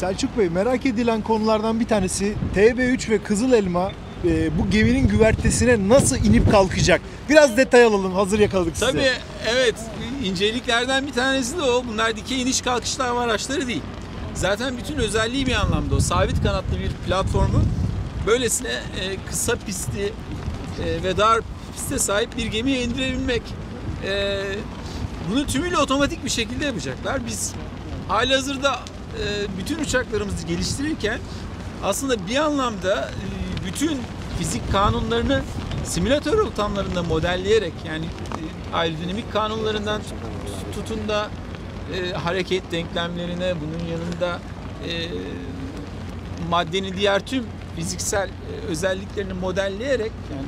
Selçuk Bey merak edilen konulardan bir tanesi TB3 ve Kızıl Elma e, bu geminin güvertesine nasıl inip kalkacak? Biraz detay alalım hazır yakaladık sizi. Tabii evet inceliklerden bir tanesi de o. Bunlar dikey iniş kalkışlama araçları değil. Zaten bütün özelliği bir anlamda o. Sabit kanatlı bir platformu böylesine e, kısa pisti e, ve dar piste sahip bir gemiye indirebilmek. E, bunu tümüyle otomatik bir şekilde yapacaklar. Biz hali hazırda bütün uçaklarımızı geliştirirken aslında bir anlamda e, bütün fizik kanunlarını simülatör ortamlarında modelleyerek yani e, aerodinamik kanunlarından tut- tutun da e, hareket denklemlerine bunun yanında e, maddenin diğer tüm fiziksel e, özelliklerini modelleyerek yani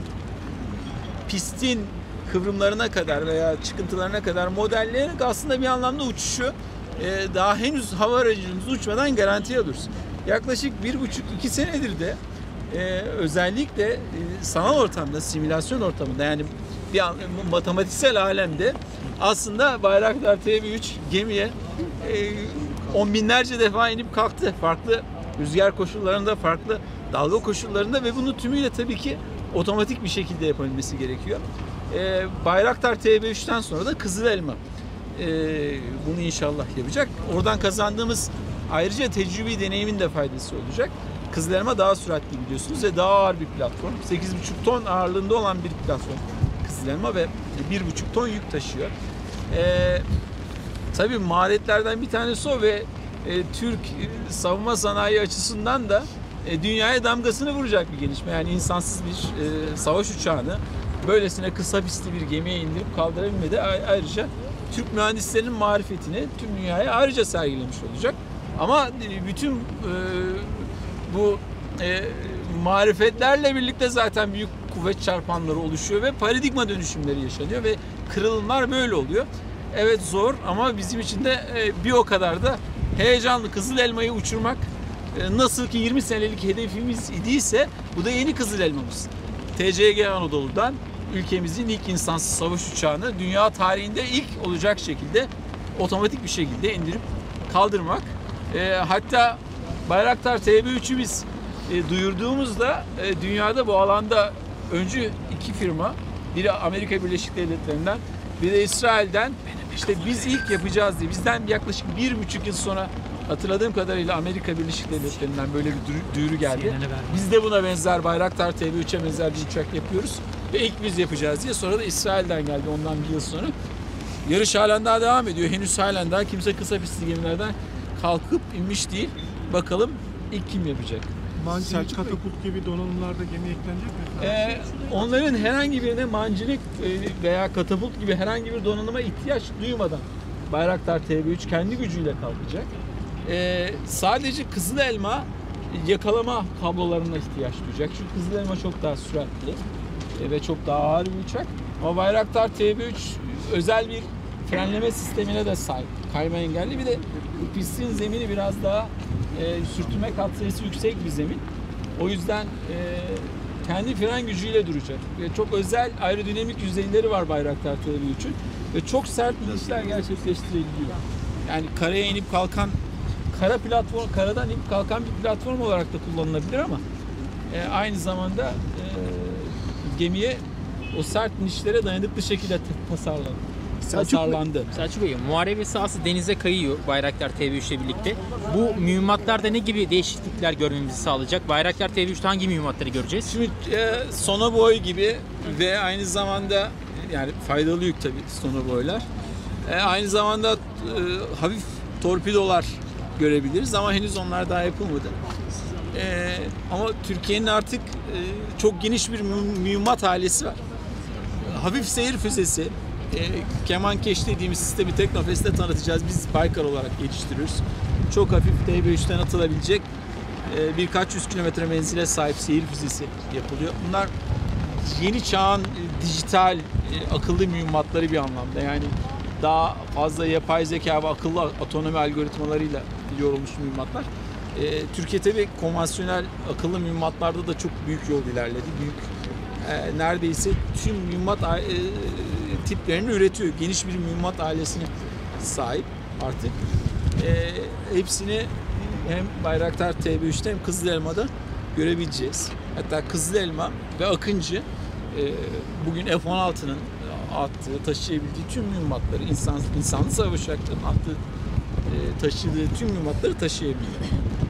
pistin kıvrımlarına kadar veya çıkıntılarına kadar modelleyerek aslında bir anlamda uçuşu e, daha henüz hava aracımız uçmadan garantiye alıyoruz. Yaklaşık bir buçuk iki senedir de e, özellikle e, sanal ortamda, simülasyon ortamında yani bir matematiksel alemde aslında Bayraktar TB3 gemiye on binlerce defa inip kalktı. Farklı rüzgar koşullarında, farklı dalga koşullarında ve bunu tümüyle tabii ki otomatik bir şekilde yapabilmesi gerekiyor. Bayraktar TB3'ten sonra da Kızıl Elma e, bunu inşallah yapacak. Oradan kazandığımız ayrıca tecrübi deneyimin de faydası olacak. Kızıl Elma daha süratli biliyorsunuz ve daha ağır bir platform. 8,5 ton ağırlığında olan bir platform Kızıl Elma ve 1,5 ton yük taşıyor. E, tabii maharetlerden bir tanesi o ve e, Türk e, savunma sanayi açısından da e, dünyaya damgasını vuracak bir gelişme. Yani insansız bir e, savaş uçağını böylesine kısa pistli bir gemiye indirip kaldırabilmedi. Ayrıca Türk mühendislerinin marifetini tüm dünyaya ayrıca sergilemiş olacak. Ama e, bütün e, bu e, marifetlerle birlikte zaten büyük kuvvet çarpanları oluşuyor ve paradigma dönüşümleri yaşanıyor ve kırılımlar böyle oluyor. Evet zor ama bizim için de e, bir o kadar da heyecanlı. Kızıl elmayı uçurmak e, nasıl ki 20 senelik hedefimiz idiyse bu da yeni Kızıl elmamız. TCG Anadolu'dan ülkemizin ilk insansız savaş uçağını dünya tarihinde ilk olacak şekilde otomatik bir şekilde indirip kaldırmak. E, hatta Bayraktar TB3'ü biz e, duyurduğumuzda e, dünyada bu alanda öncü iki firma, biri Amerika Birleşik Devletleri'nden, biri de İsrail'den işte biz ilk yapacağız diye bizden yaklaşık bir buçuk yıl sonra hatırladığım kadarıyla Amerika Birleşik Devletleri'nden böyle bir duyuru- duyuru geldi. Biz de buna benzer Bayraktar TB3'e benzer bir uçak yapıyoruz ve ilk biz yapacağız diye. Sonra da İsrail'den geldi ondan bir yıl sonra. Yarış halen daha devam ediyor. Henüz halen daha kimse kısa pistli gemilerden kalkıp inmiş değil. Bakalım ilk kim yapacak? Mancınık, katapult gibi donanımlarda gemi eklenecek mi? Ee, onların herhangi birine mancınık e, veya katapult gibi herhangi bir donanıma ihtiyaç duymadan Bayraktar TB3 kendi gücüyle kalkacak. Ee, sadece Kızıl Elma yakalama kablolarına ihtiyaç duyacak. Çünkü Kızıl Elma çok daha süratli ve çok daha ağır bir uçak. Ama Bayraktar TB3 özel bir frenleme sistemine de sahip. Kayma engelli. Bir de pistin zemini biraz daha e, sürtünme katsayısı yüksek bir zemin. O yüzden e, kendi fren gücüyle duracak. Ve çok özel aerodinamik yüzeyleri var Bayraktar TB3'ün. Ve çok sert inişler gerçekleştirebiliyor. Yani karaya inip kalkan, kara platform, karadan inip kalkan bir platform olarak da kullanılabilir ama e, aynı zamanda e, gemiye o sert inişlere dayanıklı şekilde tasarlandı. Selçuk Bey- tasarlandı. Selçuk Bey, muharebe sahası denize kayıyor Bayraktar TV3 ile birlikte. Bu mühimmatlarda ne gibi değişiklikler görmemizi sağlayacak? Bayraktar TV3'te hangi mühimmatları göreceğiz? Şimdi e, sonoboy gibi ve aynı zamanda yani faydalı yük tabii sonoboylar. E, aynı zamanda e, hafif torpidolar görebiliriz ama henüz onlar daha yapılmadı. E, ama Türkiye'nin artık e, çok geniş bir mü- mühimmat ailesi var. Hafif seyir füzesi, e, kemankeş dediğimiz sistemi Teknofest'te tanıtacağız. Biz Baykar olarak geliştiriyoruz. Çok hafif TB3'ten atılabilecek e, birkaç yüz kilometre menzile sahip seyir füzesi yapılıyor. Bunlar yeni çağın dijital akıllı mühimmatları bir anlamda. Yani daha fazla yapay zeka ve akıllı otonomi algoritmalarıyla yorulmuş mühimmatlar. E, Türkiye tabii konvansiyonel akıllı mühimmatlarda da çok büyük yol ilerledi. Büyük e, neredeyse tüm mühimmat e, tiplerini üretiyor. Geniş bir mühimmat ailesine sahip artık. E, hepsini hem Bayraktar TB3'te hem Kızıl Elma'da görebileceğiz. Hatta Kızıl Elma ve Akıncı e, bugün F-16'nın attığı, taşıyabildiği tüm mühimmatları, insan, insanlı savaş attığı, e, taşıdığı tüm mühimmatları taşıyabiliyor.